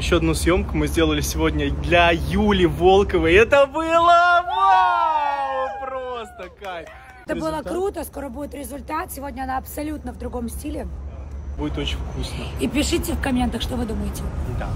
Еще одну съемку мы сделали сегодня для Юли Волковой. Это было вау! Просто кайф. Это было круто, скоро будет результат. Сегодня она абсолютно в другом стиле. Будет очень вкусно. И пишите в комментах, что вы думаете. Да.